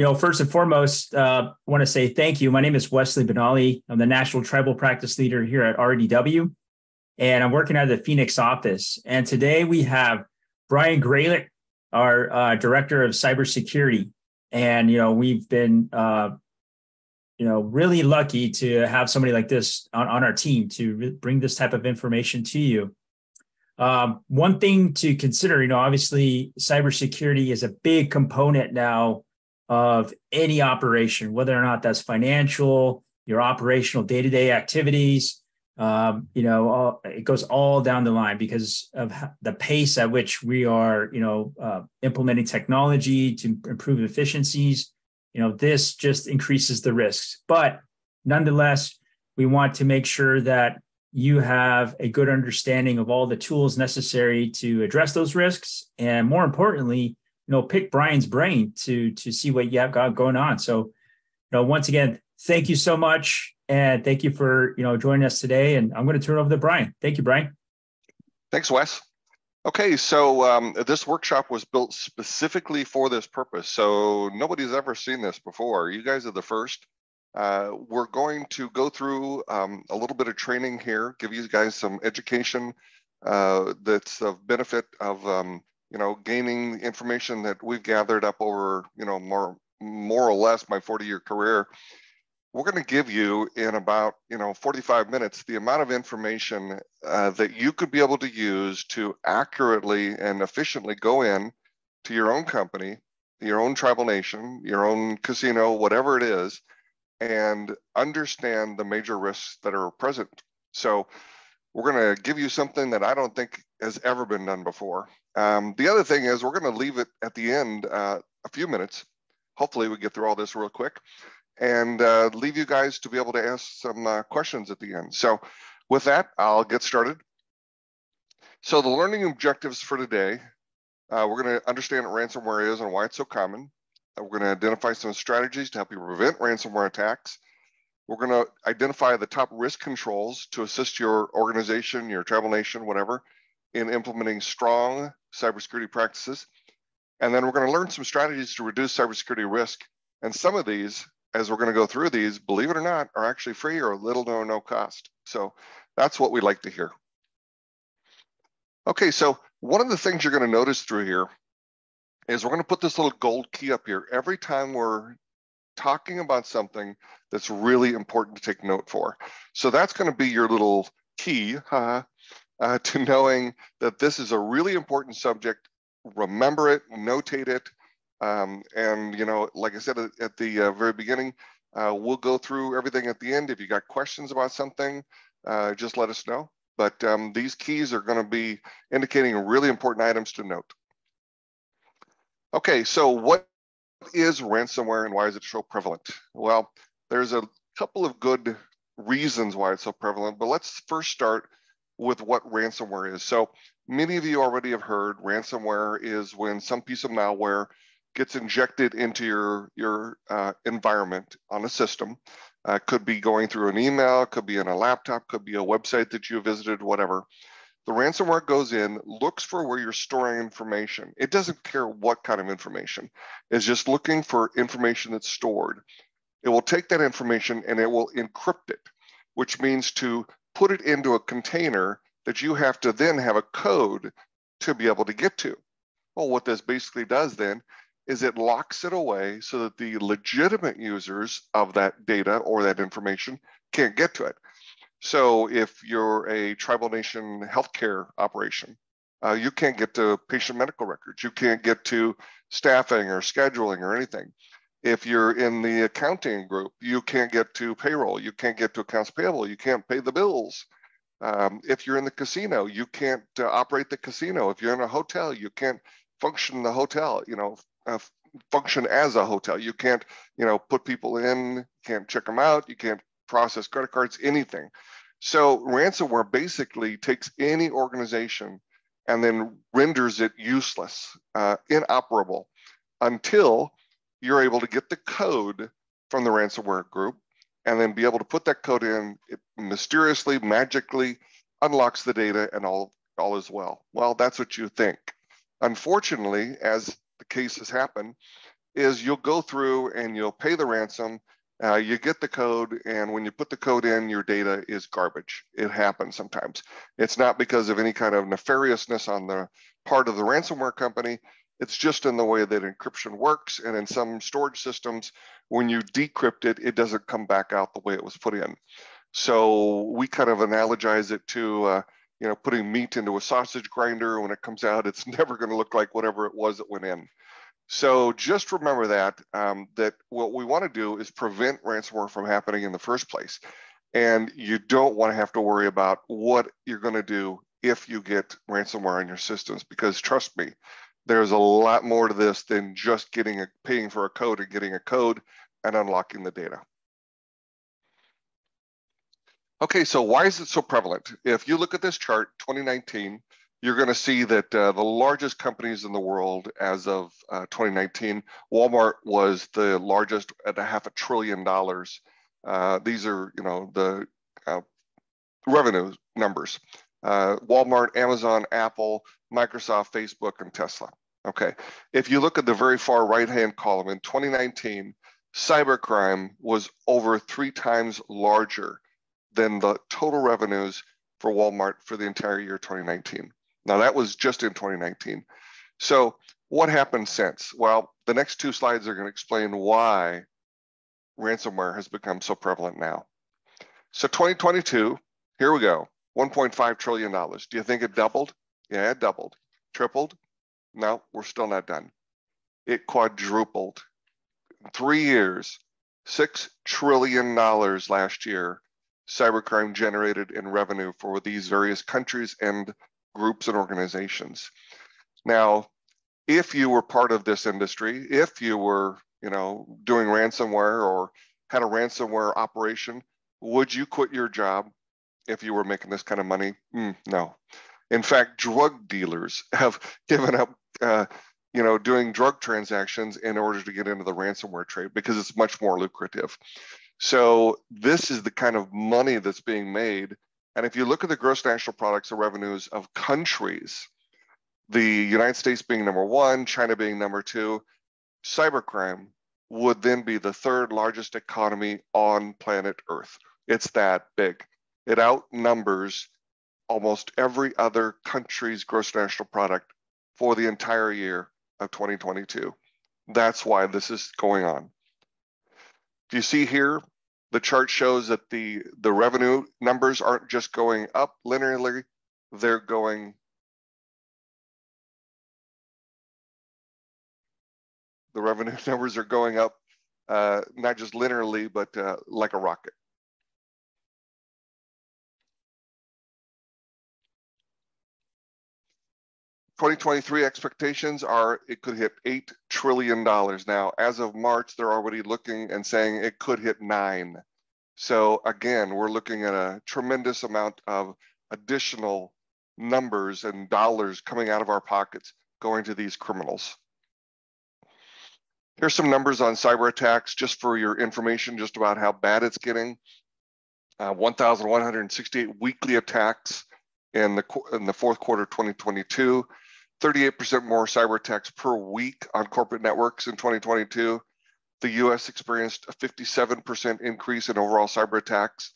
you know, first and foremost, uh, I want to say thank you. My name is Wesley Benali. I'm the National Tribal Practice Leader here at REDW, and I'm working out of the Phoenix office. And today we have Brian Graylick, our uh, Director of Cybersecurity. And, you know, we've been, uh, you know, really lucky to have somebody like this on, on our team to re- bring this type of information to you. Um, one thing to consider, you know, obviously cybersecurity is a big component now of any operation, whether or not that's financial, your operational day to day activities. Um, you know, all, it goes all down the line because of the pace at which we are, you know, uh, implementing technology to improve efficiencies. You know, this just increases the risks. But nonetheless, we want to make sure that you have a good understanding of all the tools necessary to address those risks, and more importantly, you know pick Brian's brain to to see what you have got going on. So, you know, once again, thank you so much, and thank you for you know joining us today. And I'm going to turn over to Brian. Thank you, Brian. Thanks, Wes. Okay, so um, this workshop was built specifically for this purpose. So nobody's ever seen this before. You guys are the first. Uh, we're going to go through um, a little bit of training here, give you guys some education uh, that's of benefit of um, you know, gaining information that we've gathered up over, you know, more more or less my 40 year career, we're going to give you in about, you know, 45 minutes the amount of information uh, that you could be able to use to accurately and efficiently go in to your own company, your own tribal nation, your own casino, whatever it is, and understand the major risks that are present. So we're going to give you something that I don't think has ever been done before. Um, the other thing is we're going to leave it at the end uh, a few minutes. Hopefully we get through all this real quick and uh, leave you guys to be able to ask some uh, questions at the end. So with that, I'll get started. So the learning objectives for today, uh, we're going to understand what ransomware is and why it's so common. Uh, we're going to identify some strategies to help you prevent ransomware attacks. We're going to identify the top risk controls to assist your organization, your tribal nation, whatever, in implementing strong cybersecurity practices. And then we're going to learn some strategies to reduce cybersecurity risk. And some of these, as we're going to go through these, believe it or not, are actually free or a little or no cost. So that's what we like to hear. Okay, so one of the things you're going to notice through here is we're going to put this little gold key up here. Every time we're talking about something that's really important to take note for. So that's going to be your little key uh, uh, to knowing that this is a really important subject. Remember it, notate it, um, and you know, like I said at, at the uh, very beginning, uh, we'll go through everything at the end. If you got questions about something, uh, just let us know. But um, these keys are going to be indicating really important items to note. Okay, so what is ransomware and why is it so prevalent? Well, there's a couple of good reasons why it's so prevalent, but let's first start with what ransomware is. So many of you already have heard ransomware is when some piece of malware gets injected into your, your uh, environment on a system. Uh, could be going through an email, could be in a laptop, could be a website that you visited, whatever. The ransomware goes in, looks for where you're storing information. It doesn't care what kind of information. It's just looking for information that's stored. It will take that information and it will encrypt it, which means to put it into a container that you have to then have a code to be able to get to. Well, what this basically does then is it locks it away so that the legitimate users of that data or that information can't get to it. So if you're a tribal nation healthcare operation, uh, you can't get to patient medical records. You can't get to staffing or scheduling or anything. If you're in the accounting group, you can't get to payroll, you can't get to accounts payable, you can't pay the bills. Um, if you're in the casino, you can't uh, operate the casino. If you're in a hotel, you can't function the hotel, you know, uh, function as a hotel. You can't, you know, put people in, can't check them out, you can't process credit cards, anything. So ransomware basically takes any organization and then renders it useless, uh, inoperable until you're able to get the code from the ransomware group and then be able to put that code in. It mysteriously, magically unlocks the data and all, all is well. Well, that's what you think. Unfortunately, as the cases happen, is you'll go through and you'll pay the ransom, uh, you get the code, and when you put the code in, your data is garbage. It happens sometimes. It's not because of any kind of nefariousness on the part of the ransomware company. It's just in the way that encryption works. And in some storage systems, when you decrypt it, it doesn't come back out the way it was put in. So we kind of analogize it to, uh, you know, putting meat into a sausage grinder. When it comes out, it's never going to look like whatever it was that went in. So just remember that, um, that what we want to do is prevent ransomware from happening in the first place. And you don't want to have to worry about what you're going to do if you get ransomware on your systems, because trust me, there's a lot more to this than just getting a paying for a code and getting a code and unlocking the data. Okay, so why is it so prevalent? If you look at this chart, 2019, you're going to see that uh, the largest companies in the world as of uh, 2019, Walmart was the largest at a half a trillion dollars. Uh, these are, you know, the uh, revenue numbers. Uh, Walmart, Amazon, Apple, Microsoft, Facebook, and Tesla. Okay. If you look at the very far right-hand column in 2019, cybercrime was over three times larger than the total revenues for Walmart for the entire year 2019. Now that was just in 2019. So what happened since? Well, the next two slides are going to explain why ransomware has become so prevalent now. So 2022, here we go, $1.5 trillion. Do you think it doubled? Yeah, it doubled. Tripled? No, we're still not done. It quadrupled. In three years, $6 trillion last year, cybercrime generated in revenue for these various countries and groups and organizations. Now, if you were part of this industry, if you were, you know, doing ransomware or had a ransomware operation, would you quit your job if you were making this kind of money? Mm, no. In fact, drug dealers have given up, uh, you know, doing drug transactions in order to get into the ransomware trade because it's much more lucrative. So this is the kind of money that's being made and if you look at the gross national products or revenues of countries, the United States being number one, China being number two, cybercrime would then be the third largest economy on planet Earth. It's that big. It outnumbers almost every other country's gross national product for the entire year of 2022. That's why this is going on. Do you see here the chart shows that the, the revenue numbers aren't just going up linearly, they're going the revenue numbers are going up uh, not just linearly, but uh, like a rocket. 2023 expectations are it could hit $8 trillion. Now, as of March, they're already looking and saying it could hit nine. So again, we're looking at a tremendous amount of additional numbers and dollars coming out of our pockets going to these criminals. Here's some numbers on cyber attacks just for your information, just about how bad it's getting. Uh, 1,168 weekly attacks in the, in the fourth quarter 2022. 38% more cyber attacks per week on corporate networks in 2022. The US experienced a 57% increase in overall cyber attacks.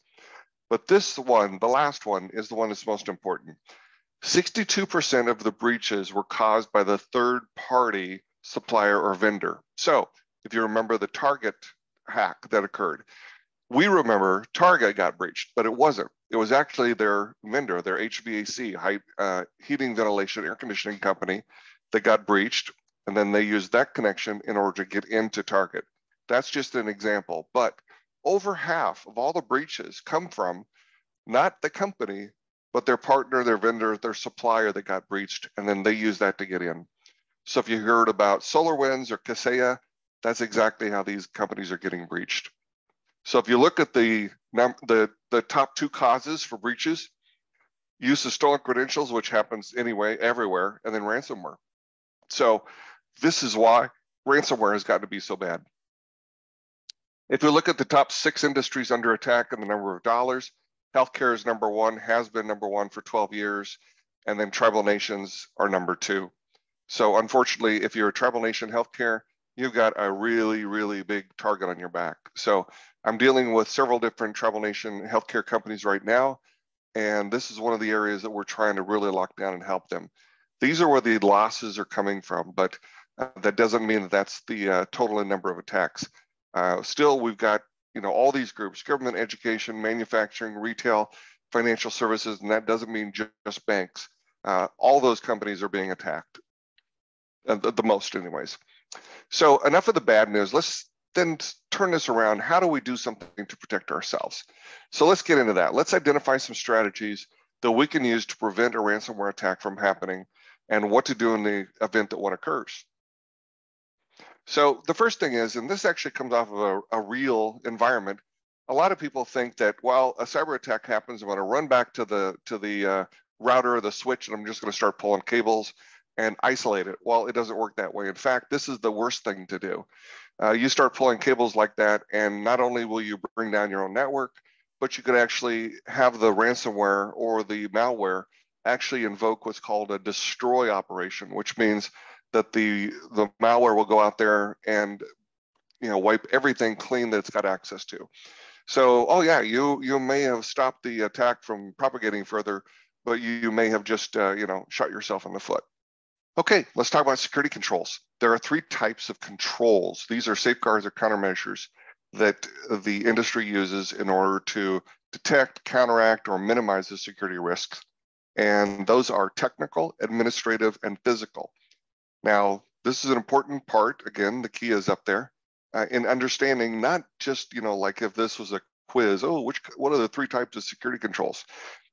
But this one, the last one, is the one that's most important. 62% of the breaches were caused by the third party supplier or vendor. So if you remember the Target hack that occurred, we remember Target got breached, but it wasn't. It was actually their vendor, their HVAC, high, uh, heating, ventilation, air conditioning company that got breached. And then they used that connection in order to get into Target. That's just an example. But over half of all the breaches come from not the company, but their partner, their vendor, their supplier that got breached. And then they use that to get in. So if you heard about SolarWinds or Kaseya, that's exactly how these companies are getting breached. So if you look at the, the, the top two causes for breaches, use of stolen credentials, which happens anyway, everywhere, and then ransomware. So this is why ransomware has gotten to be so bad. If we look at the top six industries under attack and the number of dollars, healthcare is number one, has been number one for 12 years, and then tribal nations are number two. So unfortunately, if you're a tribal nation healthcare, you've got a really, really big target on your back. So I'm dealing with several different Tribal Nation healthcare companies right now. And this is one of the areas that we're trying to really lock down and help them. These are where the losses are coming from, but uh, that doesn't mean that that's the uh, total number of attacks. Uh, still, we've got you know all these groups: government, education, manufacturing, retail, financial services, and that doesn't mean just banks. Uh, all those companies are being attacked, uh, the, the most, anyways. So enough of the bad news. Let's then turn this around. How do we do something to protect ourselves? So let's get into that. Let's identify some strategies that we can use to prevent a ransomware attack from happening and what to do in the event that one occurs. So the first thing is, and this actually comes off of a, a real environment. A lot of people think that, while a cyber attack happens, I'm going to run back to the to the uh, router or the switch, and I'm just going to start pulling cables and isolate it. Well, it doesn't work that way. In fact, this is the worst thing to do. Uh, you start pulling cables like that, and not only will you bring down your own network, but you could actually have the ransomware or the malware actually invoke what's called a destroy operation, which means that the the malware will go out there and you know wipe everything clean that it's got access to. So, oh yeah, you you may have stopped the attack from propagating further, but you may have just uh, you know shot yourself in the foot. Okay, let's talk about security controls. There are three types of controls. These are safeguards or countermeasures that the industry uses in order to detect, counteract, or minimize the security risks. And those are technical, administrative, and physical. Now, this is an important part. Again, the key is up there uh, in understanding not just, you know, like if this was a quiz, oh, which what are the three types of security controls?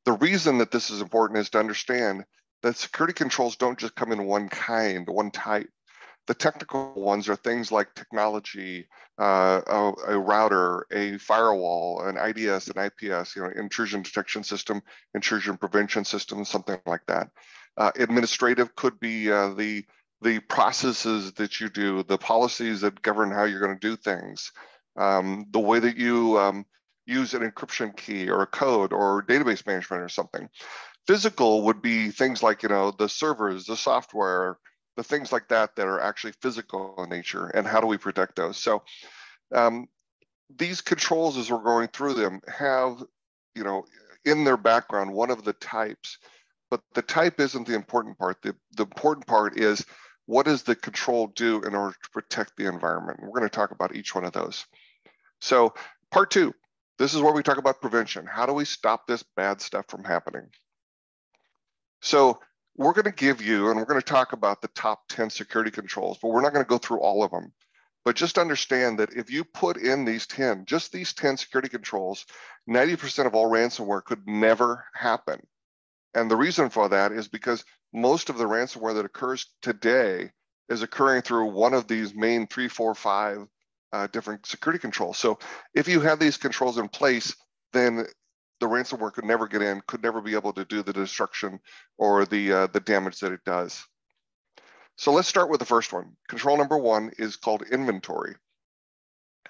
The reason that this is important is to understand that security controls don't just come in one kind, one type. The technical ones are things like technology, uh, a, a, router, a firewall, an IDS, an IPS, you know, intrusion detection system, intrusion prevention system, something like that. Uh, administrative could be uh, the the processes that you do, the policies that govern how you're going to do things, um, the way that you um, use an encryption key or a code or database management or something. Physical would be things like, you know, the servers, the software, the things like that that are actually physical in nature, and how do we protect those? So um, these controls, as we're going through them, have, you know, in their background one of the types, but the type isn't the important part. The, the important part is what does the control do in order to protect the environment? We're going to talk about each one of those. So part two, this is where we talk about prevention. How do we stop this bad stuff from happening? So we're going to give you, and we're going to talk about the top 10 security controls, but we're not going to go through all of them. But just understand that if you put in these 10, just these 10 security controls, 90% of all ransomware could never happen. And the reason for that is because most of the ransomware that occurs today is occurring through one of these main three, four, five uh, different security controls. So if you have these controls in place, then the ransomware could never get in, could never be able to do the destruction or the, uh, the damage that it does. So let's start with the first one. Control number one is called inventory.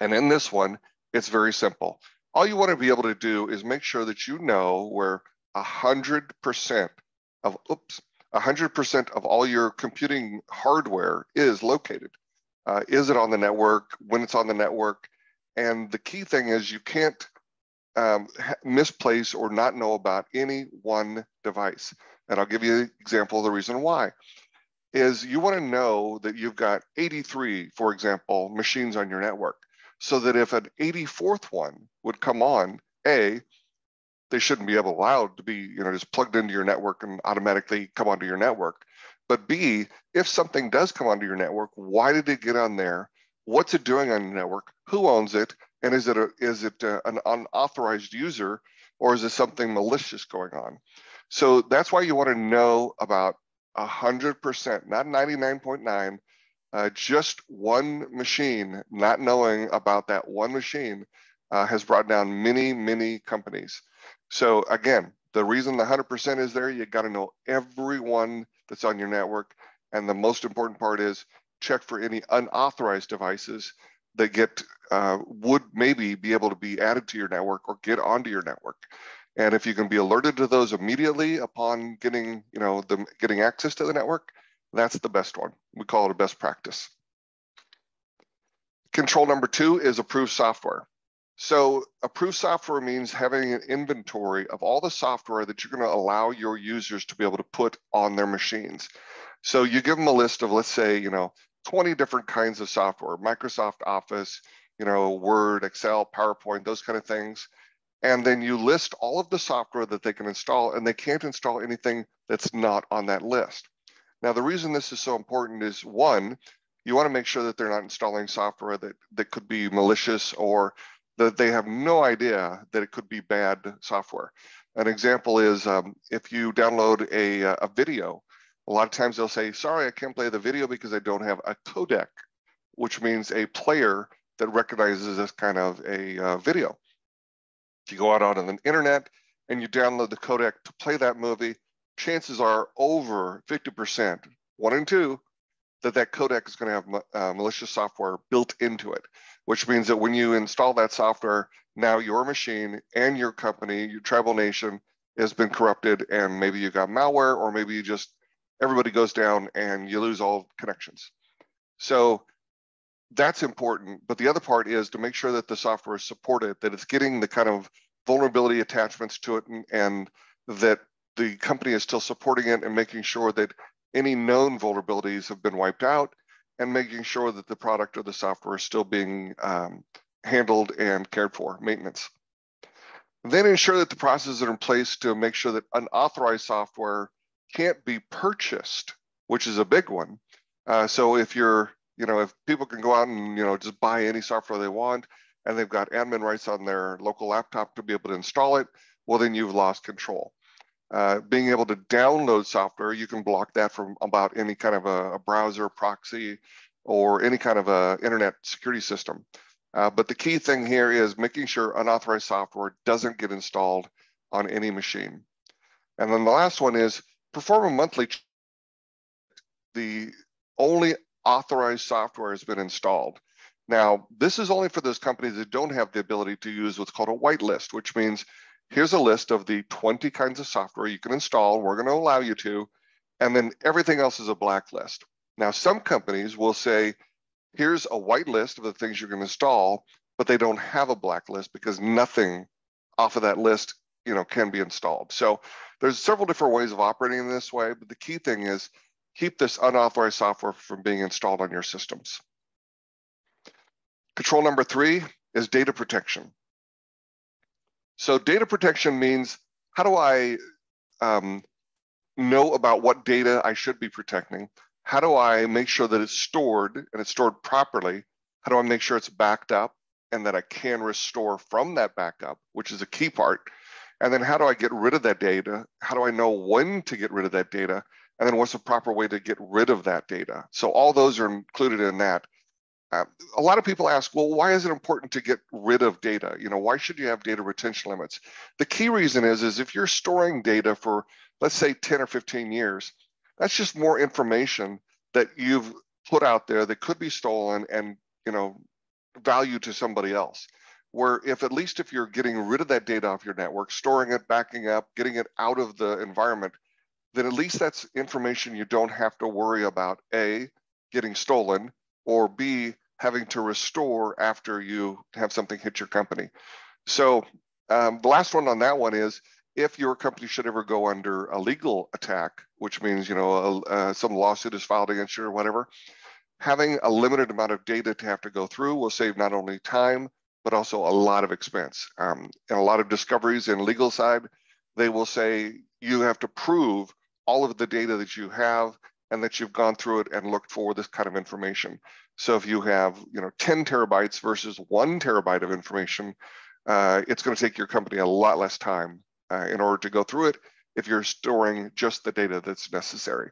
And in this one, it's very simple. All you want to be able to do is make sure that you know where 100% of, oops, 100% of all your computing hardware is located. Uh, is it on the network? When it's on the network? And the key thing is you can't um, misplace or not know about any one device. And I'll give you an example of the reason why. Is you want to know that you've got 83, for example, machines on your network, so that if an 84th one would come on, A, they shouldn't be able allowed to be, you know, just plugged into your network and automatically come onto your network. But B, if something does come onto your network, why did it get on there? What's it doing on your network? Who owns it? And is it a, is it a, an unauthorized user or is it something malicious going on? So that's why you want to know about 100%, not 99.9, uh, just one machine, not knowing about that one machine uh, has brought down many, many companies. So again, the reason the 100% is there, you got to know everyone that's on your network. And the most important part is check for any unauthorized devices that get uh, would maybe be able to be added to your network or get onto your network. And if you can be alerted to those immediately upon getting, you know, them getting access to the network, that's the best one. We call it a best practice. Control number two is approved software. So approved software means having an inventory of all the software that you're going to allow your users to be able to put on their machines. So you give them a list of, let's say, you know, 20 different kinds of software, Microsoft Office, you know, Word, Excel, PowerPoint, those kind of things. And then you list all of the software that they can install, and they can't install anything that's not on that list. Now, the reason this is so important is one, you want to make sure that they're not installing software that, that could be malicious or that they have no idea that it could be bad software. An example is um, if you download a, a video, a lot of times they'll say, sorry, I can't play the video because I don't have a codec, which means a player that recognizes this kind of a uh, video. If you go out on the internet and you download the codec to play that movie, chances are over 50%, one in two, that that codec is going to have uh, malicious software built into it, which means that when you install that software, now your machine and your company, your tribal nation, has been corrupted, and maybe you got malware, or maybe you just everybody goes down and you lose all connections. So that's important. But the other part is to make sure that the software is supported, that it's getting the kind of vulnerability attachments to it, and, and that the company is still supporting it and making sure that any known vulnerabilities have been wiped out and making sure that the product or the software is still being um, handled and cared for, maintenance. Then ensure that the processes are in place to make sure that unauthorized software can't be purchased, which is a big one. Uh, so if you're, you know, if people can go out and, you know, just buy any software they want and they've got admin rights on their local laptop to be able to install it, well, then you've lost control. Uh, being able to download software, you can block that from about any kind of a, a browser proxy or any kind of a internet security system. Uh, but the key thing here is making sure unauthorized software doesn't get installed on any machine. And then the last one is perform a monthly the only authorized software has been installed. Now, this is only for those companies that don't have the ability to use what's called a whitelist, which means here's a list of the 20 kinds of software you can install. We're going to allow you to, and then everything else is a blacklist. Now, some companies will say, here's a whitelist of the things you can install, but they don't have a blacklist because nothing off of that list, you know, can be installed. So there's several different ways of operating in this way, but the key thing is keep this unauthorized software from being installed on your systems. Control number three is data protection. So data protection means how do I um, know about what data I should be protecting? How do I make sure that it's stored and it's stored properly? How do I make sure it's backed up and that I can restore from that backup, which is a key part? And then how do I get rid of that data? How do I know when to get rid of that data? And then what's the proper way to get rid of that data? So all those are included in that. Uh, a lot of people ask, well, why is it important to get rid of data? You know, why should you have data retention limits? The key reason is, is if you're storing data for, let's say 10 or 15 years, that's just more information that you've put out there that could be stolen and, you know, value to somebody else. Where if at least if you're getting rid of that data off your network, storing it, backing up, getting it out of the environment, then at least that's information you don't have to worry about A, getting stolen, or B, having to restore after you have something hit your company. So um, the last one on that one is if your company should ever go under a legal attack, which means you know uh, some lawsuit is filed against you or whatever, having a limited amount of data to have to go through will save not only time but also a lot of expense. Um, and a lot of discoveries in legal side, they will say you have to prove all of the data that you have and that you've gone through it and looked for this kind of information. So if you have, you know, 10 terabytes versus one terabyte of information, uh, it's going to take your company a lot less time uh, in order to go through it if you're storing just the data that's necessary.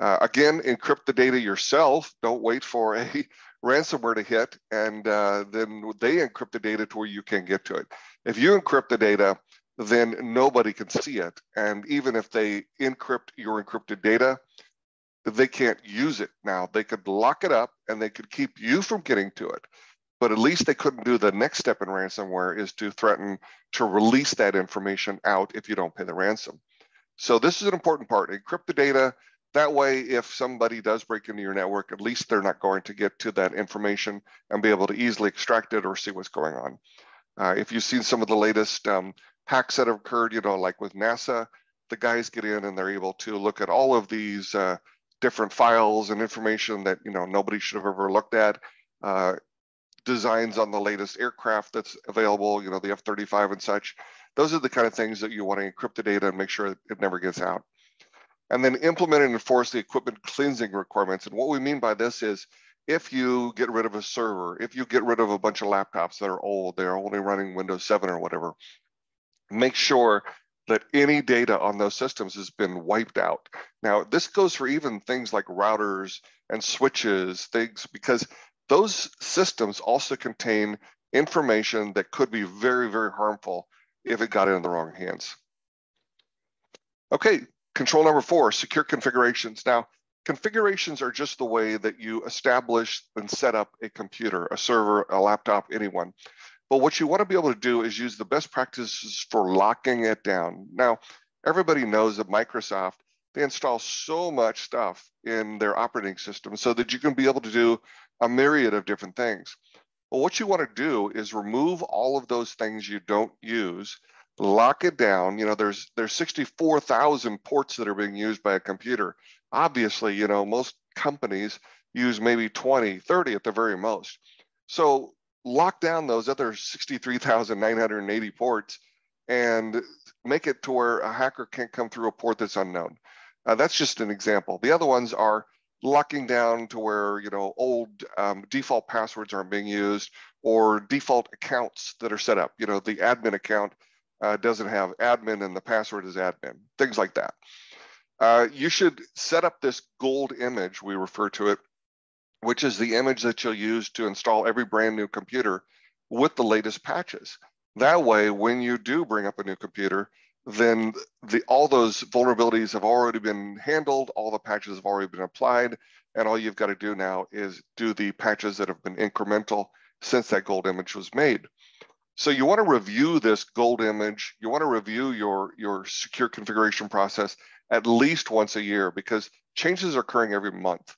Uh, again, encrypt the data yourself. Don't wait for a ransomware to hit and uh, then they encrypt the data to where you can get to it. If you encrypt the data, then nobody can see it. And even if they encrypt your encrypted data, they can't use it now. They could lock it up and they could keep you from getting to it. But at least they couldn't do the next step in ransomware is to threaten to release that information out if you don't pay the ransom. So this is an important part. Encrypt the data, That way, if somebody does break into your network, at least they're not going to get to that information and be able to easily extract it or see what's going on. Uh, if you've seen some of the latest um, hacks that have occurred, you know, like with NASA, the guys get in and they're able to look at all of these uh, different files and information that you know nobody should have ever looked at. Uh, designs on the latest aircraft that's available, you know, the F-35 and such. Those are the kind of things that you want to encrypt the data and make sure it never gets out. And then implement and enforce the equipment cleansing requirements. And what we mean by this is if you get rid of a server, if you get rid of a bunch of laptops that are old, they're only running Windows 7 or whatever, make sure that any data on those systems has been wiped out. Now, this goes for even things like routers and switches, things, because those systems also contain information that could be very, very harmful if it got into the wrong hands. Okay, control number four, secure configurations. Now, configurations are just the way that you establish and set up a computer, a server, a laptop, anyone. But what you want to be able to do is use the best practices for locking it down. Now, everybody knows that Microsoft, they install so much stuff in their operating system so that you can be able to do a myriad of different things. But what you want to do is remove all of those things you don't use, lock it down. You know, there's there's 64,000 ports that are being used by a computer. Obviously, you know, most companies use maybe 20, 30 at the very most. So lock down those other 63,980 ports and make it to where a hacker can't come through a port that's unknown. Uh, that's just an example. The other ones are locking down to where you know old um, default passwords aren't being used or default accounts that are set up. You know the admin account uh, doesn't have admin and the password is admin. Things like that. Uh, you should set up this gold image, we refer to it, which is the image that you'll use to install every brand new computer with the latest patches. That way, when you do bring up a new computer, then the, all those vulnerabilities have already been handled, all the patches have already been applied, and all you've got to do now is do the patches that have been incremental since that gold image was made. So you want to review this gold image, you want to review your, your secure configuration process at least once a year because changes are occurring every month.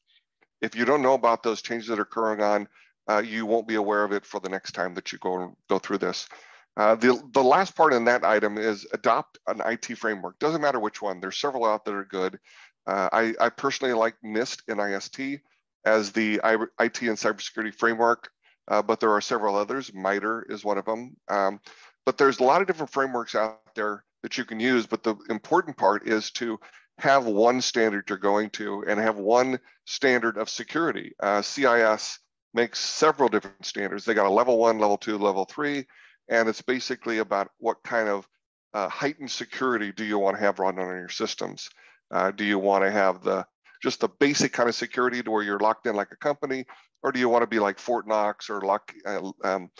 If you don't know about those changes that are occurring on, uh, you won't be aware of it for the next time that you go go through this. Uh, the, the last part in that item is adopt an IT framework. Doesn't matter which one. There's several out that are good. Uh, I, I, personally like NIST, and IST as the IT and cybersecurity framework, uh, but there are several others. MITRE is one of them. Um, but there's a lot of different frameworks out there that you can use. But the important part is to have one standard you're going to and have one standard of security. Uh, CIS makes several different standards. They got a level one, level two, level three, and it's basically about what kind of uh, heightened security do you want to have run on your systems? Uh, do you want to have the just the basic kind of security to where you're locked in like a company, or do you want to be like Fort Knox or Lock, uh, um,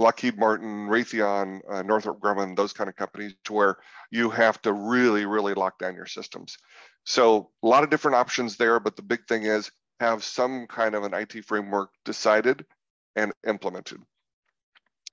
Lockheed Martin, Raytheon, uh, Northrop Grumman, those kind of companies, to where you have to really, really lock down your systems. So a lot of different options there, but the big thing is have some kind of an IT framework decided and implemented.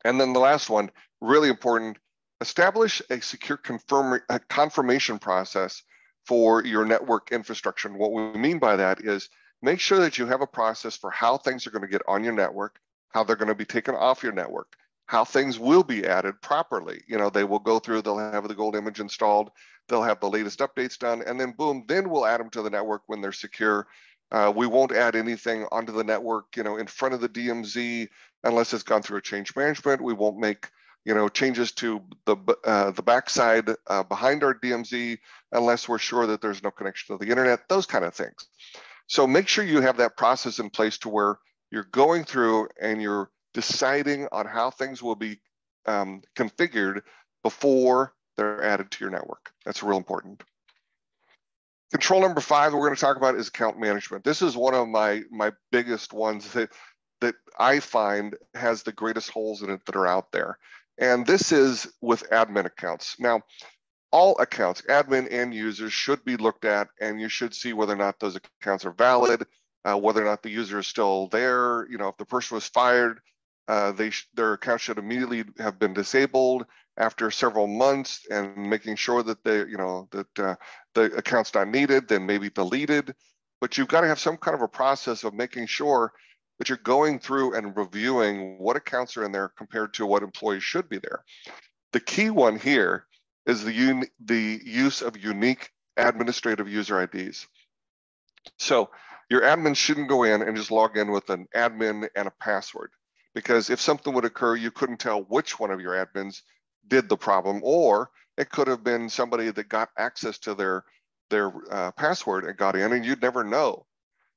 And then the last one, really important, establish a secure confirm, a confirmation process for your network infrastructure. And what we mean by that is make sure that you have a process for how things are going to get on your network, how they're going to be taken off your network, how things will be added properly. You know, they will go through, they'll have the gold image installed, they'll have the latest updates done, and then boom, then we'll add them to the network when they're secure. Uh, we won't add anything onto the network, you know, in front of the DMZ unless it's gone through a change management. We won't make, you know, changes to the uh, the backside uh, behind our DMZ unless we're sure that there's no connection to the internet. Those kind of things. So make sure you have that process in place to where you're going through and you're deciding on how things will be um, configured before they're added to your network. That's real important. Control number five we're going to talk about is account management. This is one of my, my biggest ones that, that I find has the greatest holes in it that are out there. And this is with admin accounts. Now, all accounts, admin and users, should be looked at, and you should see whether or not those accounts are valid, uh, whether or not the user is still there. You know, if the person was fired, uh, they their account should immediately have been disabled. after several months and making sure that they, you know, that uh, the account's not needed, then maybe deleted. But you've got to have some kind of a process of making sure that you're going through and reviewing what accounts are in there compared to what employees should be there. The key one here is the, the use of unique administrative user IDs. So your admin shouldn't go in and just log in with an admin and a password because if something would occur, you couldn't tell which one of your admins did the problem, or it could have been somebody that got access to their their uh, password and got in, and you'd never know.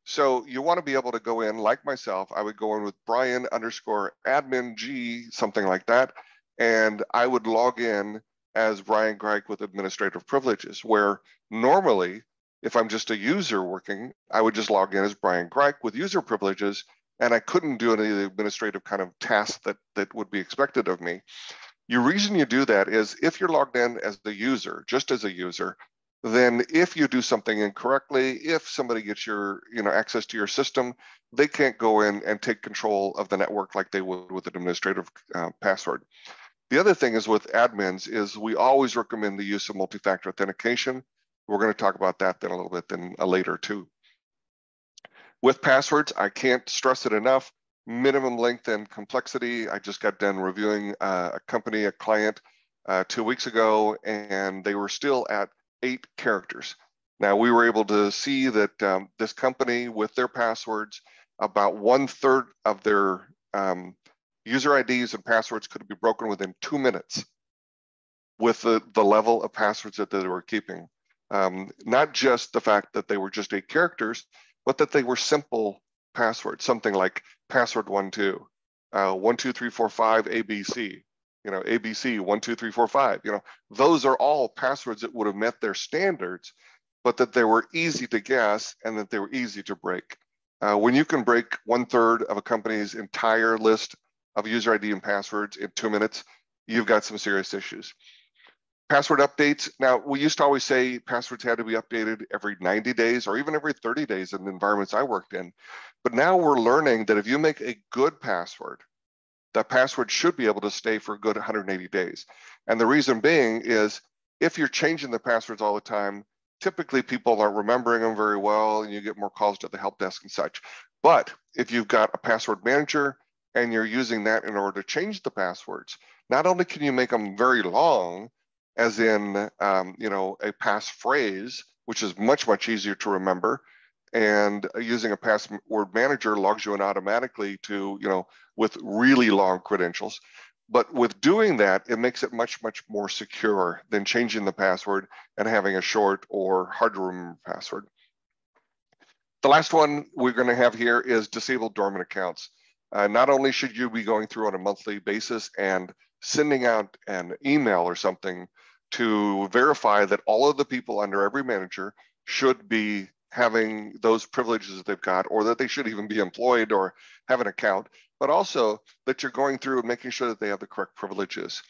So you want to be able to go in, like myself, I would go in with Brian underscore admin G, something like that, and I would log in as Brian Greig with administrative privileges, where normally, if I'm just a user working, I would just log in as Brian Greig with user privileges, and I couldn't do any of the administrative kind of tasks that, that would be expected of me. Your reason you do that is if you're logged in as the user, just as a user, then if you do something incorrectly, if somebody gets your you know access to your system, they can't go in and take control of the network like they would with an administrative uh, password. The other thing is with admins is we always recommend the use of multi-factor authentication. We're going to talk about that then a little bit then uh, later too. With passwords, I can't stress it enough. Minimum length and complexity. I just got done reviewing uh, a company, a client uh, two weeks ago, and they were still at eight characters. Now we were able to see that um, this company with their passwords, about one third of their um, user IDs and passwords could be broken within two minutes with the, the level of passwords that they were keeping. Um, not just the fact that they were just eight characters, but that they were simple passwords, something like password one, two, uh, one, two, three, four, five, ABC, you know, ABC, one, two, three, four, five, you know, those are all passwords that would have met their standards, but that they were easy to guess and that they were easy to break. Uh, when you can break one third of a company's entire list of user ID and passwords in two minutes, you've got some serious issues. Password updates. Now, we used to always say passwords had to be updated every 90 days or even every 30 days in the environments I worked in. But now we're learning that if you make a good password, that password should be able to stay for a good 180 days. And the reason being is if you're changing the passwords all the time, typically people aren't remembering them very well and you get more calls to the help desk and such. But if you've got a password manager and you're using that in order to change the passwords, not only can you make them very long, as in, um, you know, a passphrase, which is much, much easier to remember, and using a password manager logs you in automatically to, you know, with really long credentials. But with doing that, it makes it much, much more secure than changing the password and having a short or hard to remember password. The last one we're going to have here is disabled dormant accounts. Uh, not only should you be going through on a monthly basis and sending out an email or something to verify that all of the people under every manager should be having those privileges that they've got, or that they should even be employed or have an account, but also that you're going through and making sure that they have the correct privileges.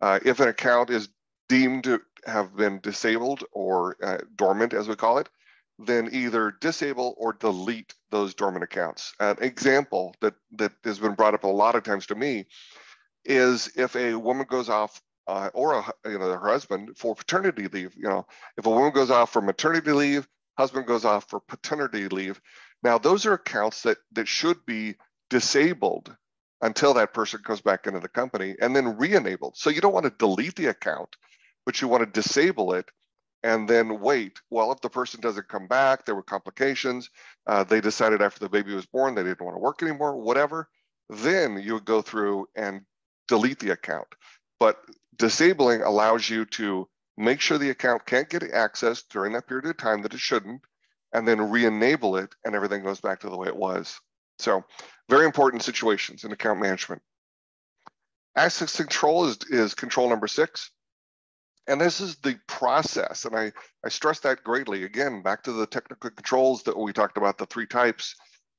Uh, if an account is deemed to have been disabled or uh, dormant, as we call it, then either disable or delete those dormant accounts. An example that, that has been brought up a lot of times to me is if a woman goes off uh, or a, you know her husband for paternity leave. You know, if a woman goes off for maternity leave, husband goes off for paternity leave. Now, those are accounts that that should be disabled until that person comes back into the company and then re-enabled. So you don't want to delete the account, but you want to disable it and then wait. Well, if the person doesn't come back, there were complications, uh, they decided after the baby was born they didn't want to work anymore, whatever, then you would go through and delete the account. But disabling allows you to make sure the account can't get access during that period of time that it shouldn't, and then re-enable it and everything goes back to the way it was. So very important situations in account management. Access control is, is control number six. And this is the process. And I, I stress that greatly. Again, back to the technical controls that we talked about, the three types.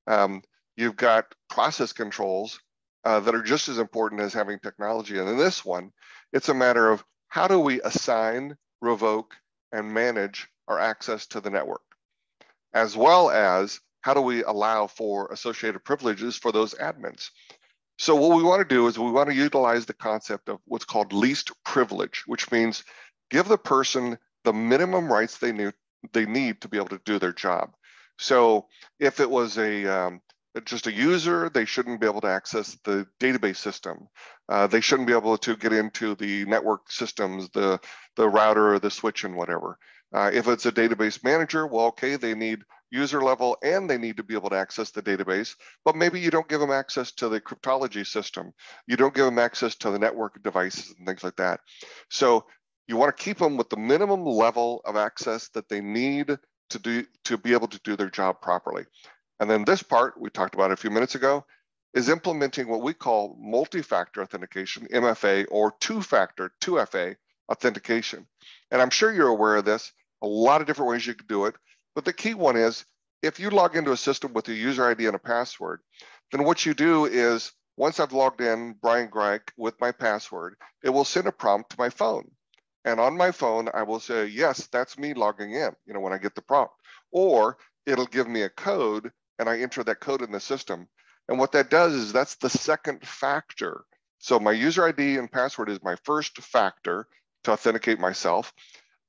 Um, you've got process controls uh, that are just as important as having technology. And in this one, it's a matter of how do we assign, revoke, and manage our access to the network, as well as how do we allow for associated privileges for those admins. So what we want to do is we want to utilize the concept of what's called least privilege, which means give the person the minimum rights they need, they need to be able to do their job. So if it was a um, just a user, they shouldn't be able to access the database system. Uh, they shouldn't be able to get into the network systems, the, the router or the switch and whatever. Uh, if it's a database manager, well, okay, they need user level and they need to be able to access the database, but maybe you don't give them access to the cryptology system. You don't give them access to the network devices and things like that. So you want to keep them with the minimum level of access that they need to do to be able to do their job properly. And then this part we talked about a few minutes ago is implementing what we call multi-factor authentication, MFA, or two-factor, 2FA authentication. And I'm sure you're aware of this, a lot of different ways you can do it. But the key one is if you log into a system with a user ID and a password, then what you do is once I've logged in Brian Greig with my password, it will send a prompt to my phone. And on my phone, I will say, yes, that's me logging in, you know, when I get the prompt. Or it'll give me a code and I enter that code in the system. And what that does is that's the second factor. So my user ID and password is my first factor to authenticate myself.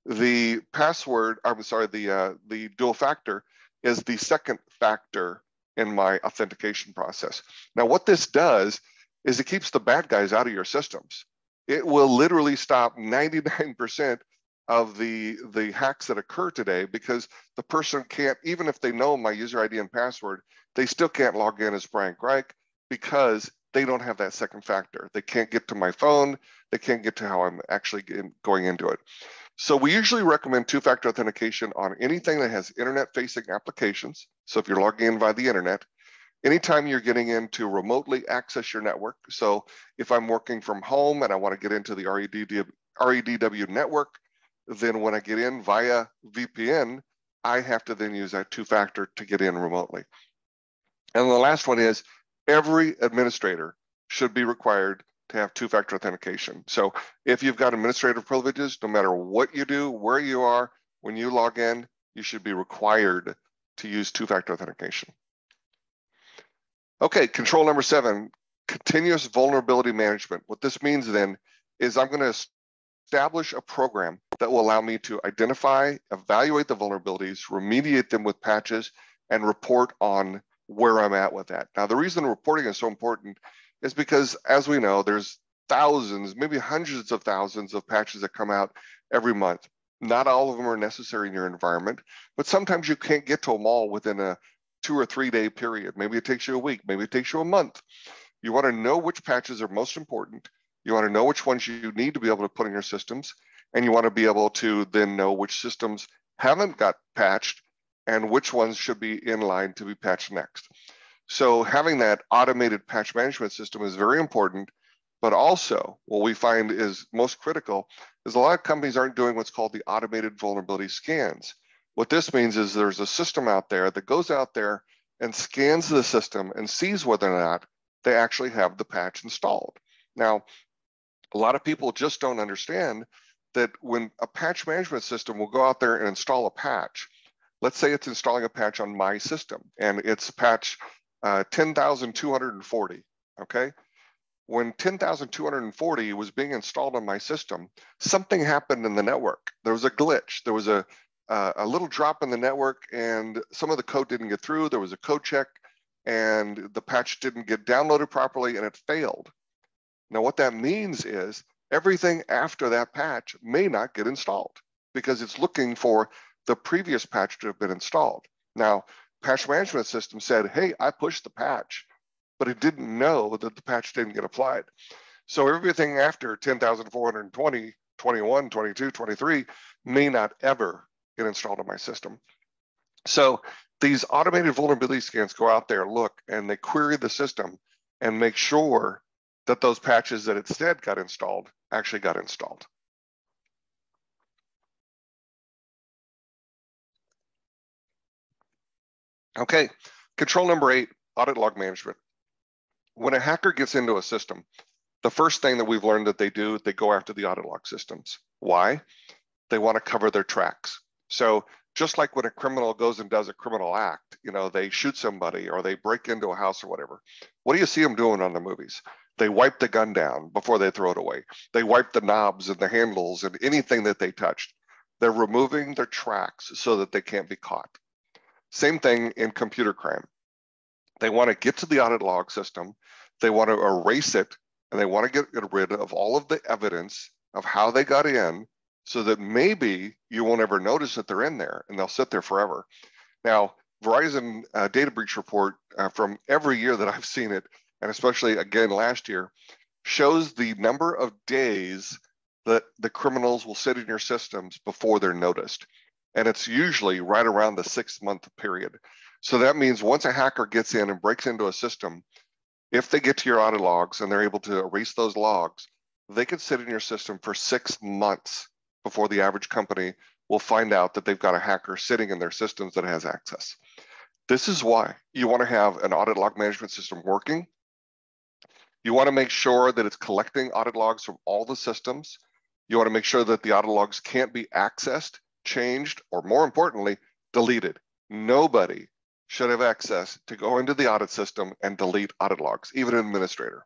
The password, I'm sorry, the uh, the dual factor is the second factor in my authentication process. Now, what this does is it keeps the bad guys out of your systems. It will literally stop 99% of the the hacks that occur today because the person can't even if they know my user id and password they still can't log in as brian greig because they don't have that second factor. They can't get to my phone. They can't get to how i'm actually going into it. So we usually recommend two-factor authentication on anything that has internet-facing applications. So if you're logging in via the internet anytime you're getting in to remotely access your network. So if i'm working from home and i want to get into the redw redw network then when I get in via VPN, I have to then use that two factor to get in remotely. And the last one is every administrator should be required to have two factor authentication. So if you've got administrative privileges, no matter what you do, where you are, when you log in, you should be required to use two factor authentication. Okay, control number seven, continuous vulnerability management. What this means then is I'm going to establish a program that will allow me to identify, evaluate the vulnerabilities, remediate them with patches, and report on where I'm at with that. Now, the reason reporting is so important is because, as we know, there's thousands, maybe hundreds of thousands of patches that come out every month. Not all of them are necessary in your environment, but sometimes you can't get to them all within a two or three day period. Maybe it takes you a week, maybe it takes you a month. You want to know which patches are most important you want to know which ones you need to be able to put in your systems, and you want to be able to then know which systems haven't got patched and which ones should be in line to be patched next. So having that automated patch management system is very important, but also what we find is most critical is a lot of companies aren't doing what's called the automated vulnerability scans. What this means is there's a system out there that goes out there and scans the system and sees whether or not they actually have the patch installed. Now, a lot of people just don't understand that when a patch management system will go out there and install a patch, let's say it's installing a patch on my system and it's patch uh, 10,240, okay? When 10,240 was being installed on my system, something happened in the network. There was a glitch. There was a, uh, a little drop in the network and some of the code didn't get through. There was a code check and the patch didn't get downloaded properly and it failed. Now, what that means is everything after that patch may not get installed because it's looking for the previous patch to have been installed. Now, patch management system said, hey, I pushed the patch, but it didn't know that the patch didn't get applied. So everything after 10,420, 21, 22, 23 may not ever get installed on my system. So these automated vulnerability scans go out there, look, and they query the system and make sure that those patches that instead got installed actually got installed. Okay, control number eight, audit log management. When a hacker gets into a system, the first thing that we've learned that they do, they go after the audit log systems. Why? They want to cover their tracks. So just like when a criminal goes and does a criminal act, you know, they shoot somebody or they break into a house or whatever. What do you see them doing on the movies? They wipe the gun down before they throw it away. They wipe the knobs and the handles and anything that they touched. They're removing their tracks so that they can't be caught. Same thing in computer crime. They want to get to the audit log system. They want to erase it and they want to get rid of all of the evidence of how they got in so that maybe you won't ever notice that they're in there and they'll sit there forever. Now, Verizon uh, data breach report uh, from every year that I've seen it, and especially again last year, shows the number of days that the criminals will sit in your systems before they're noticed. And it's usually right around the six month period. So that means once a hacker gets in and breaks into a system, if they get to your audit logs and they're able to erase those logs, they could sit in your system for six months before the average company will find out that they've got a hacker sitting in their systems that has access. This is why you want to have an audit log management system working. You want to make sure that it's collecting audit logs from all the systems. You want to make sure that the audit logs can't be accessed, changed, or more importantly, deleted. Nobody should have access to go into the audit system and delete audit logs, even an administrator.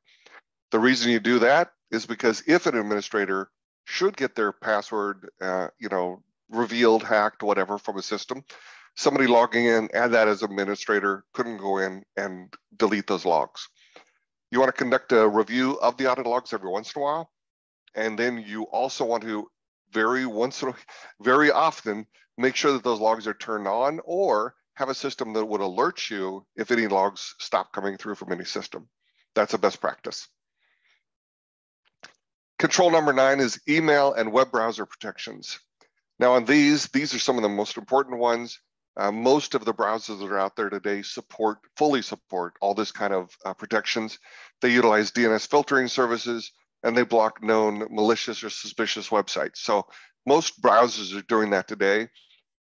The reason you do that is because if an administrator should get their password, uh, you know, revealed, hacked, whatever from a system, somebody logging in, and that as administrator, couldn't go in and delete those logs. You want to conduct a review of the audit logs every once in a while. And then you also want to very once in a, very often make sure that those logs are turned on or have a system that would alert you if any logs stop coming through from any system. That's a best practice. Control number nine is email and web browser protections. Now on these, these are some of the most important ones. Uh, most of the browsers that are out there today support, fully support all this kind of uh, protections. They utilize DNS filtering services and they block known malicious or suspicious websites. So most browsers are doing that today,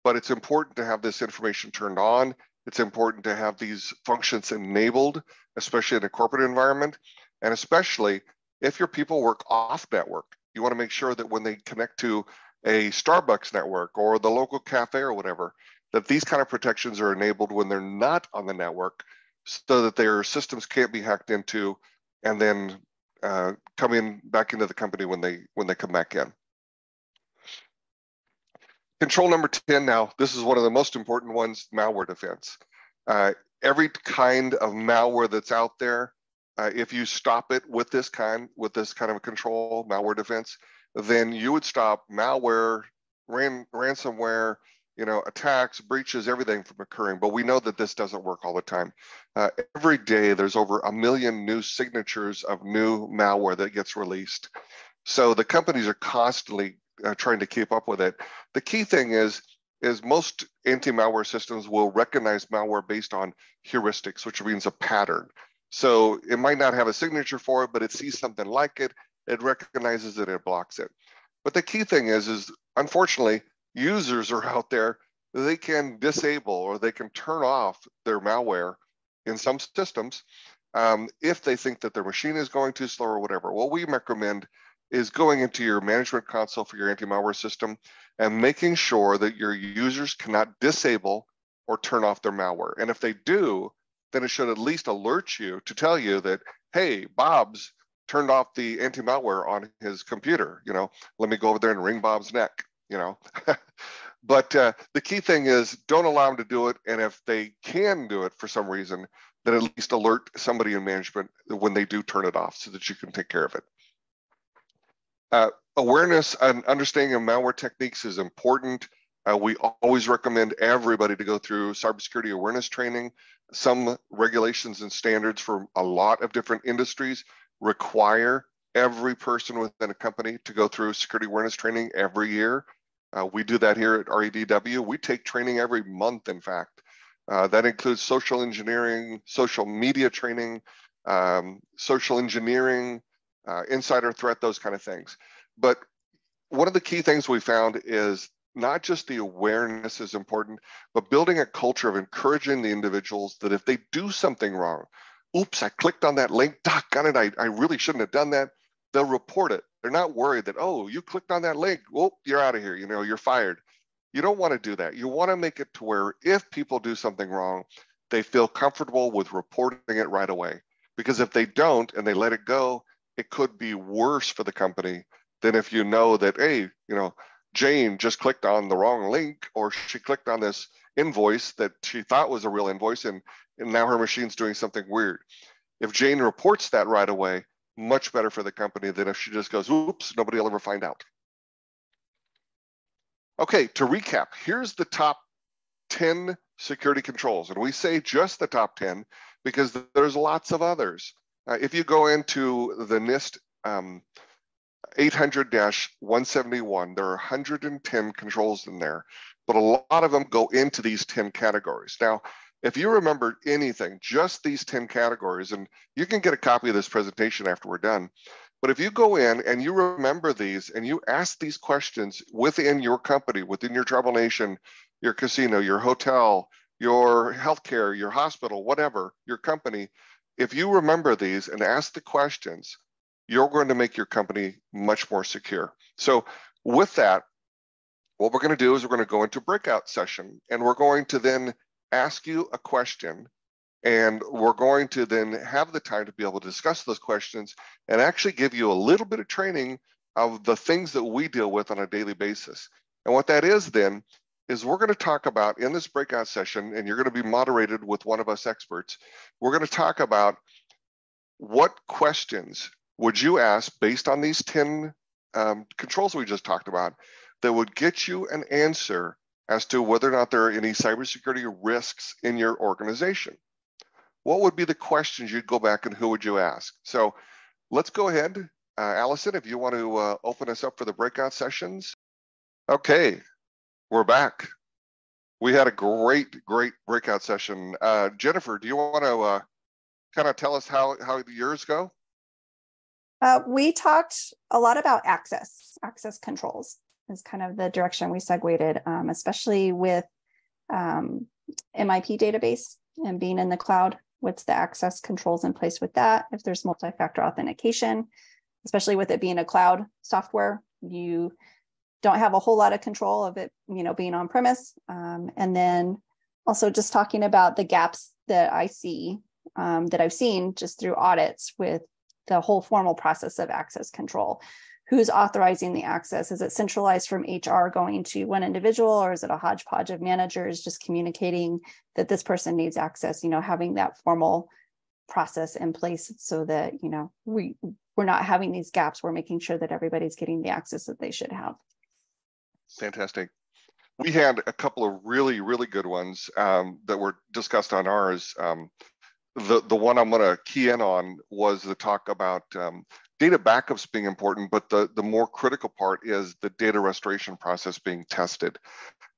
but it's important to have this information turned on. It's important to have these functions enabled, especially in a corporate environment, and especially if your people work off network, you want to make sure that when they connect to a Starbucks network or the local cafe or whatever, that these kind of protections are enabled when they're not on the network so that their systems can't be hacked into and then uh, come in back into the company when they when they come back in. Control number 10 now, this is one of the most important ones, malware defense. Uh, every kind of malware that's out there uh, if you stop it with this kind with this kind of control malware defense then you would stop malware ran, ransomware you know attacks breaches everything from occurring but we know that this doesn't work all the time. Uh, every day there's over a million new signatures of new malware that gets released. So the companies are constantly uh, trying to keep up with it. The key thing is is most anti-malware systems will recognize malware based on heuristics which means a pattern. So it might not have a signature for it, but it sees something like it, it recognizes it, it blocks it. But the key thing is, is unfortunately, users are out there, they can disable or they can turn off their malware in some systems um, if they think that their machine is going too slow or whatever. What we recommend is going into your management console for your anti-malware system and making sure that your users cannot disable or turn off their malware. And if they do, then it should at least alert you to tell you that, hey, Bob's turned off the anti-malware on his computer. You know, let me go over there and wring Bob's neck, you know. but uh, the key thing is don't allow them to do it. And if they can do it for some reason, then at least alert somebody in management when they do turn it off so that you can take care of it. Uh, awareness and understanding of malware techniques is important. Uh, we always recommend everybody to go through cybersecurity awareness training. Some regulations and standards for a lot of different industries require every person within a company to go through security awareness training every year. Uh, we do that here at REDW. We take training every month, in fact. Uh, that includes social engineering, social media training, um, social engineering, uh, insider threat, those kind of things. But one of the key things we found is not just the awareness is important, but building a culture of encouraging the individuals that if they do something wrong, oops, I clicked on that link, doc, got it, I, I really shouldn't have done that. They'll report it. They're not worried that, oh, you clicked on that link, well, you're out of here, you know, you're fired. You don't want to do that. You want to make it to where if people do something wrong, they feel comfortable with reporting it right away. Because if they don't and they let it go, it could be worse for the company than if you know that, hey, you know, Jane just clicked on the wrong link or she clicked on this invoice that she thought was a real invoice and, and now her machine's doing something weird. If Jane reports that right away, much better for the company than if she just goes, oops, nobody will ever find out. Okay, to recap, here's the top 10 security controls. And we say just the top 10 because there's lots of others. Uh, if you go into the NIST um, 800-171, there are 110 controls in there, but a lot of them go into these 10 categories. Now, if you remember anything, just these 10 categories, and you can get a copy of this presentation after we're done, but if you go in and you remember these and you ask these questions within your company, within your tribal nation, your casino, your hotel, your healthcare, your hospital, whatever, your company, if you remember these and ask the questions, you're going to make your company much more secure. So with that, what we're going to do is we're going to go into breakout session and we're going to then ask you a question and we're going to then have the time to be able to discuss those questions and actually give you a little bit of training of the things that we deal with on a daily basis. And what that is then is we're going to talk about in this breakout session, and you're going to be moderated with one of us experts. We're going to talk about what questions would you ask based on these 10 um, controls we just talked about that would get you an answer as to whether or not there are any cybersecurity risks in your organization. What would be the questions you'd go back and who would you ask? So let's go ahead. Uh, Allison, if you want to uh, open us up for the breakout sessions. Okay, we're back. We had a great, great breakout session. Uh, Jennifer, do you want to uh, kind of tell us how, how the years go? Uh, we talked a lot about access, access controls is kind of the direction we segued, um, especially with um, MIP database and being in the cloud. What's the access controls in place with that? If there's multi-factor authentication, especially with it being a cloud software, you don't have a whole lot of control of it, you know, being on premise. Um, and then also just talking about the gaps that I see um, that I've seen just through audits with the whole formal process of access control who's authorizing the access? Is it centralized from HR going to one individual or is it a hodgepodge of managers just communicating that this person needs access, you know, having that formal process in place so that, you know, we we're not having these gaps, we're making sure that everybody's getting the access that they should have. Fantastic. We had a couple of really, really good ones um, that were discussed on ours. Um, the, the one I'm going to key in on was the talk about um, data backups being important, but the, the more critical part is the data restoration process being tested.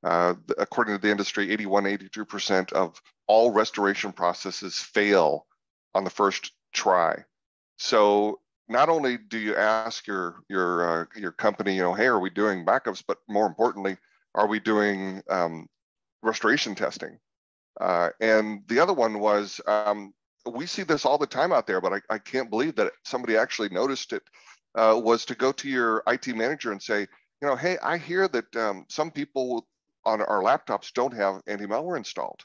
Uh, according to the industry, 81, 82% of all restoration processes fail on the first try. So not only do you ask your your uh, your company, you know, hey, are we doing backups? But more importantly, are we doing um, restoration testing? Uh, and the other one was um, we see this all the time out there, but I, I can't believe that somebody actually noticed it. Uh, was to go to your IT manager and say, you know, hey, I hear that um, some people on our laptops don't have anti-malware installed.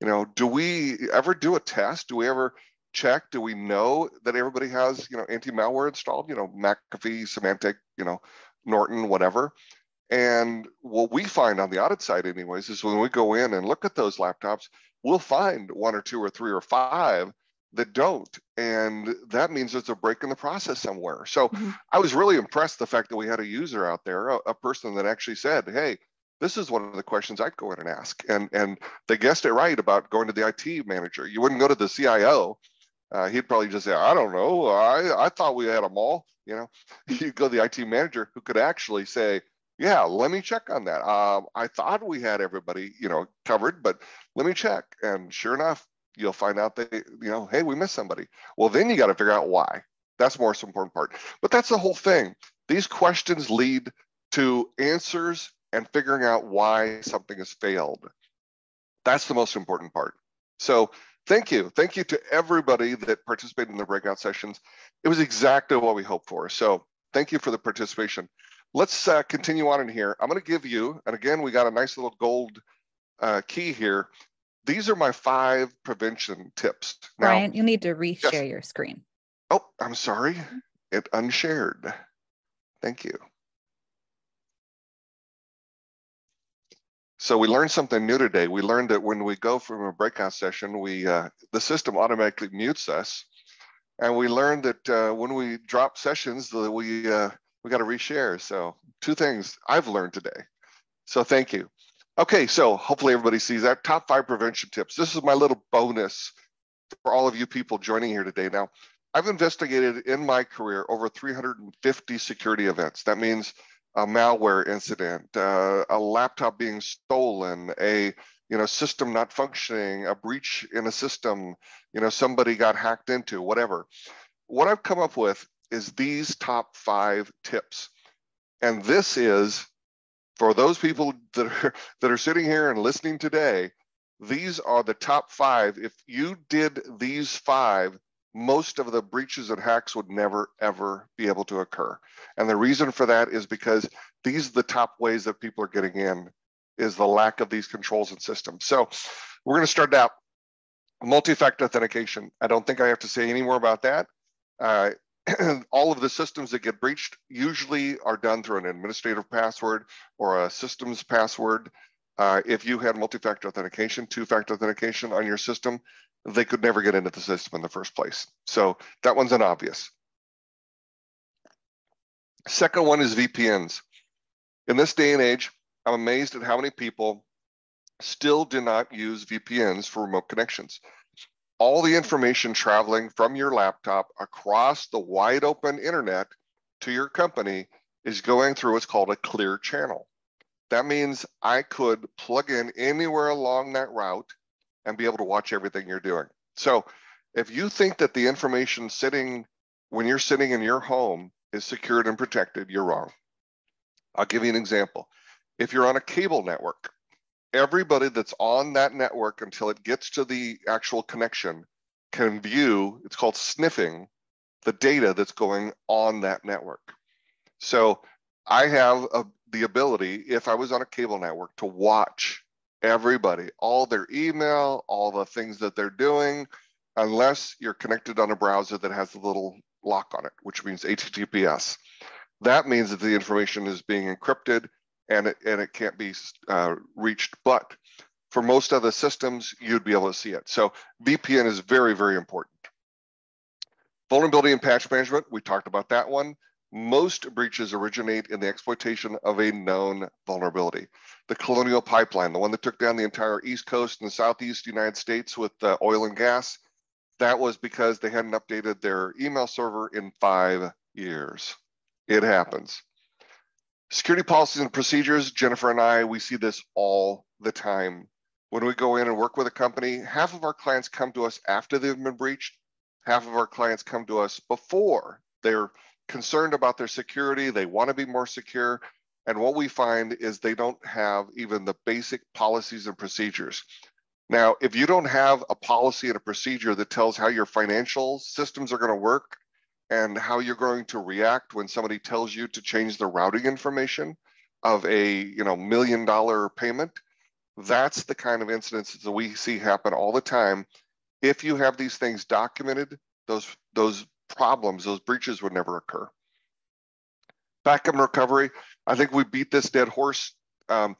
You know, do we ever do a test? Do we ever check? Do we know that everybody has, you know, anti-malware installed? You know, McAfee, Symantec, you know, Norton, whatever. And what we find on the audit side, anyways, is when we go in and look at those laptops, we'll find one or two or three or five that don't. And that means there's a break in the process somewhere. So mm-hmm. I was really impressed the fact that we had a user out there, a, a, person that actually said, Hey, this is one of the questions I'd go in and ask. And and they guessed it right about going to the IT manager. You wouldn't go to the CIO. Uh, he'd probably just say, I don't know. I, I thought we had them all. You know, you go to the IT manager who could actually say, yeah, let me check on that. Um, I thought we had everybody, you know, covered, but let me check. And sure enough, you'll find out that, you know, hey, we missed somebody. Well, then you got to figure out why. That's the most important part. But that's the whole thing. These questions lead to answers and figuring out why something has failed. That's the most important part. So thank you. Thank you to everybody that participated in the breakout sessions. It was exactly what we hoped for. So thank you for the participation. Let's uh, continue on in here. I'm going to give you, and again, we got a nice little gold uh, key here. These are my five prevention tips. Now, Brian, you need to reshare yes. your screen. Oh, I'm sorry. It unshared. Thank you. So we learned something new today. We learned that when we go from a breakout session, we uh, the system automatically mutes us, and we learned that uh, when we drop sessions, that we uh, we got to reshare. So two things I've learned today. So thank you. Okay, so hopefully everybody sees that top five prevention tips. This is my little bonus for all of you people joining here today. Now, I've investigated in my career over 350 security events. That means a malware incident, uh, a laptop being stolen, a you know system not functioning, a breach in a system, you know somebody got hacked into, whatever. What I've come up with is these top five tips, and this is for those people that are that are sitting here and listening today. These are the top five. If you did these five, most of the breaches and hacks would never ever be able to occur. And the reason for that is because these are the top ways that people are getting in is the lack of these controls and systems. So we're going to start out multi-factor authentication. I don't think I have to say any more about that. Uh, all of the systems that get breached usually are done through an administrative password or a systems password. Uh, if you had multi-factor authentication, two-factor authentication on your system, they could never get into the system in the first place. So that one's an obvious. Second one is VPNs. In this day and age, I'm amazed at how many people still do not use VPNs for remote connections. All the information traveling from your laptop across the wide open internet to your company is going through what's called a clear channel. That means I could plug in anywhere along that route and be able to watch everything you're doing. So if you think that the information sitting when you're sitting in your home is secured and protected, you're wrong. I'll give you an example. If you're on a cable network, everybody that's on that network until it gets to the actual connection can view, it's called sniffing, the data that's going on that network. So I have a, the ability, if I was on a cable network, to watch everybody, all their email, all the things that they're doing, unless you're connected on a browser that has a little lock on it, which means HTTPS. That means that the information is being encrypted and it, and it can't be uh, reached. But for most other systems, you'd be able to see it. So VPN is very, very important. Vulnerability and patch management, we talked about that one. Most breaches originate in the exploitation of a known vulnerability. The Colonial Pipeline, the one that took down the entire East Coast and the Southeast United States with uh, oil and gas, that was because they hadn't updated their email server in five years. It happens. Security policies and procedures, Jennifer and I, we see this all the time. When we go in and work with a company, half of our clients come to us after they've been breached, half of our clients come to us before they're concerned about their security. They want to be more secure. And what we find is they don't have even the basic policies and procedures. Now, if you don't have a policy and a procedure that tells how your financial systems are going to work and how you're going to react when somebody tells you to change the routing information of a you know million dollar payment, that's the kind of incidents that we see happen all the time. If you have these things documented, those those problems, those breaches would never occur. Backup and recovery, I think we beat this dead horse. Um,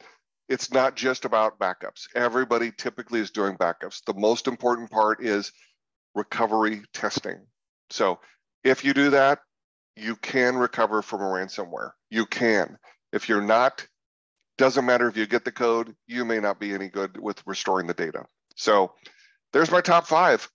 it's not just about backups. Everybody typically is doing backups. The most important part is recovery testing. So if you do that, you can recover from a ransomware. You can. If you're not, doesn't matter if you get the code, you may not be any good with restoring the data. So there's my top five.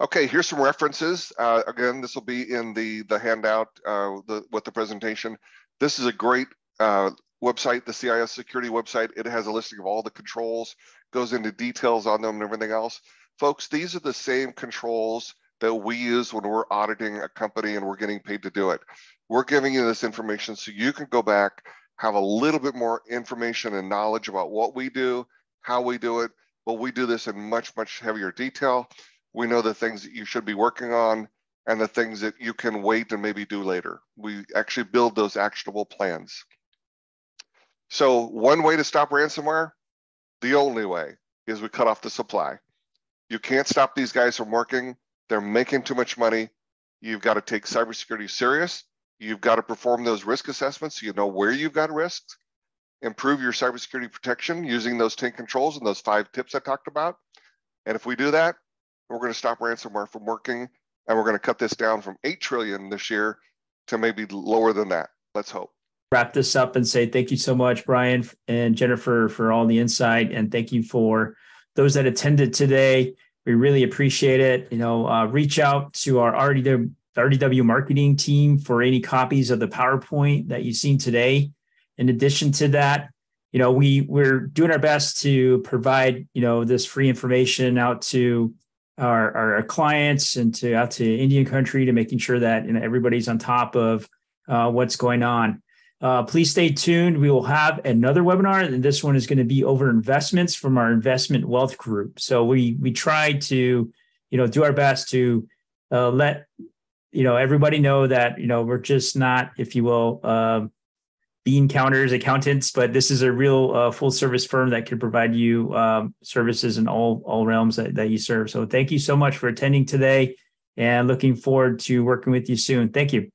Okay, here's some references. Uh, again, this will be in the, the handout uh, the, with the presentation. This is a great uh, website, the CIS security website. It has a listing of all the controls, goes into details on them and everything else. Folks, these are the same controls that we use when we're auditing a company and we're getting paid to do it. We're giving you this information so you can go back, have a little bit more information and knowledge about what we do, how we do it, but we do this in much, much heavier detail. We know the things that you should be working on. and the things that you can wait and maybe do later. We actually build those actionable plans. So one way to stop ransomware, the only way, is we cut off the supply. You can't stop these guys from working. They're making too much money. You've got to take cybersecurity serious. You've got to perform those risk assessments so you know where you've got risks. Improve your cybersecurity protection using those 10 controls and those five tips I talked about. And if we do that, we're going to stop ransomware from working and we're going to cut this down from 8 trillion this year to maybe lower than that. Let's hope. Wrap this up and say thank you so much, Brian and Jennifer, for all the insight. And thank you for those that attended today. We really appreciate it. You know, uh, reach out to our REDW, marketing team for any copies of the PowerPoint that you've seen today. In addition to that, you know, we we're doing our best to provide, you know, this free information out to our, our clients and to out to Indian country to making sure that you know, everybody's on top of uh, what's going on. Uh, please stay tuned. We will have another webinar, and this one is going to be over investments from our investment wealth group. So we we try to, you know, do our best to uh, let you know everybody know that you know we're just not, if you will, uh, bean counters, accountants, but this is a real uh, full service firm that can provide you um, services in all all realms that, that you serve. So thank you so much for attending today, and looking forward to working with you soon. Thank you.